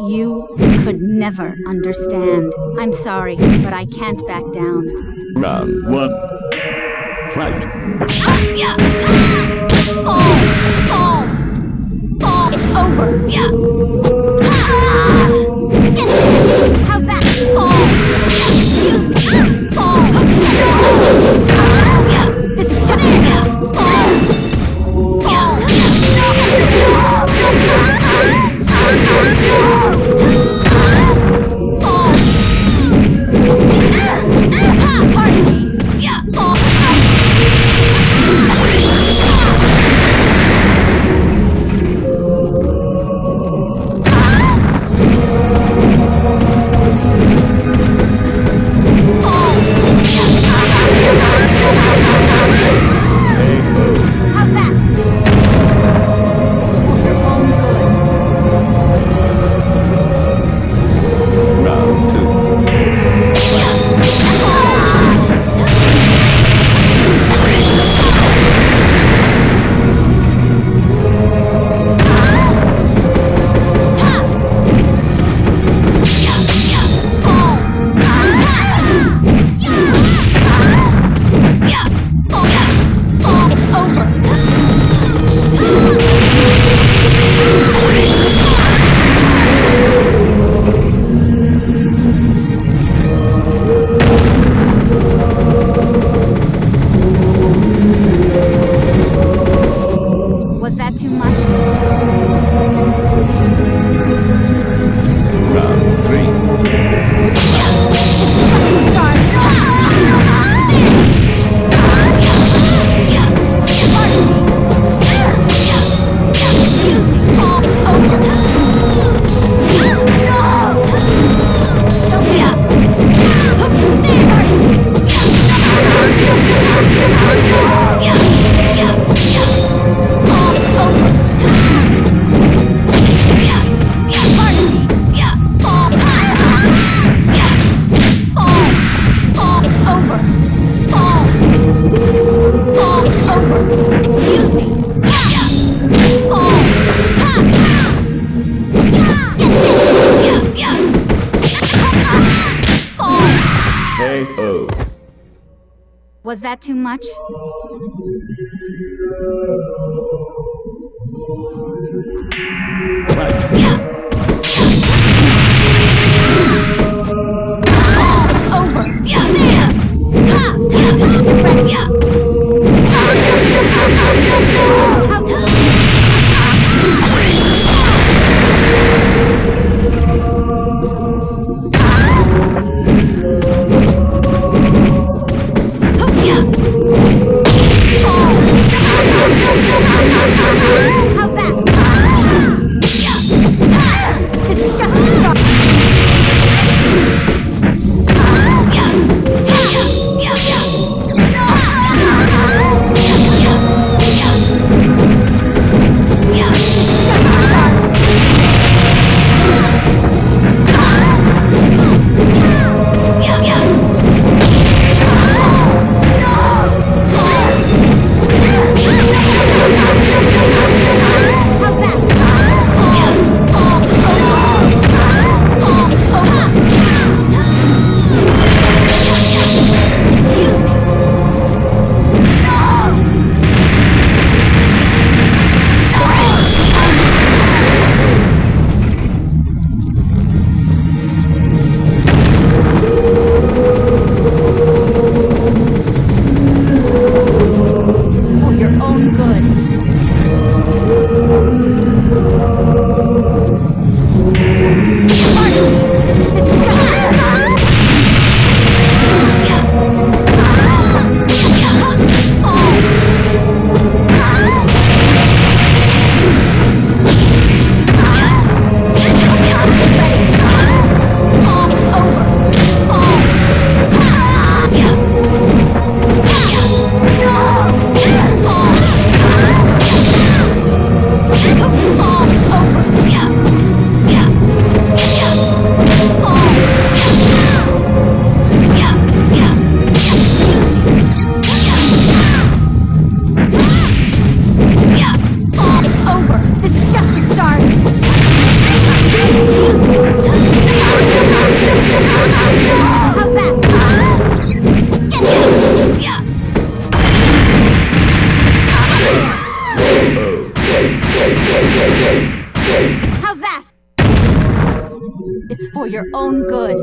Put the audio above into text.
You could never understand. I'm sorry, but I can't back down. Round one. Fight. Fall! Fall! Fall! It's over! Was that too much? Over! There! For your own good.